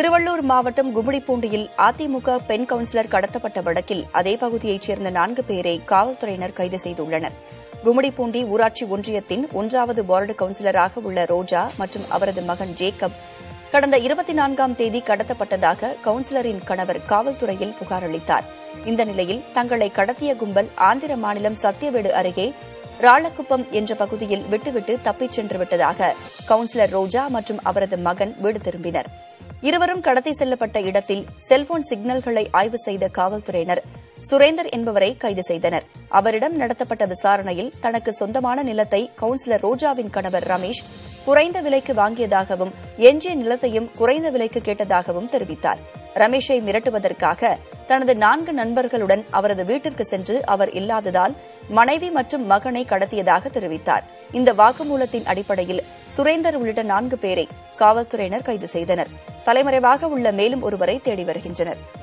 திருவள்ளூர் மாவட்டம் கும்மிடிப்பூண்டியில் அதிமுக பெண் கவுன்சிலர் கடத்தப்பட்ட வழக்கில் அதே பகுதியைச் சேர்ந்த நான்கு பேரை காவல்துறையினர் கைது செய்துள்ளனர். கும்மிடிப்பூண்டி ஊராட்சி ஒன்றியத்தின் ஒன்றாவது வார்டு கவுன்சிலராக உள்ள ரோஜா மற்றும் அவரது மகன் ஜேக்கப் கடந்த இருபத்தி நான்காம் தேதி கடத்தப்பட்டதாக கவுன்சிலரின் கணவர் காவல்துறையில் புகார் அளித்தார். இந்த நிலையில் தங்களை கடத்திய கும்பல் ஆந்திர மாநிலம் சத்தியவேடு அருகே ராளக்குப்பம் என்ற பகுதியில் விட்டுவிட்டு தப்பிச் சென்று விட்டதாக கவுன்சிலர் ரோஜா மற்றும் அவரது மகன் வீடு திரும்பினர். இருவரும் கடத்தி செல்லப்பட்ட இடத்தில் செல்போன் சிக்னல்களை ஆய்வு செய்த காவல்துறையினர் சுரேந்தர் என்பவரை கைது செய்தனர். அவரிடம் நடத்தப்பட்ட விசாரணையில் தனக்கு சொந்தமான நிலத்தை கவுன்சிலர் ரோஜாவின் கணவர் ரமேஷ் குறைந்த விலைக்கு வாங்கியதாகவும் எஞ்சிய நிலத்தையும் குறைந்த விலைக்கு கேட்டதாகவும் தெரிவித்தார். ரமேஷை மிரட்டுவதற்காக தனது நான்கு நண்பர்களுடன் அவரது வீட்டிற்கு சென்று அவர் இல்லாததால் மனைவி மற்றும் மகனை கடத்தியதாக தெரிவித்தார். இந்த வாக்குமூலத்தின் அடிப்படையில் சுரேந்தர் உள்ளிட்ட நான்கு பேரை காவல்துறையினர் கைது செய்தனர். தலைமறைவாக உள்ள மேலும் ஒருவரை தேடி வருகின்றனர்.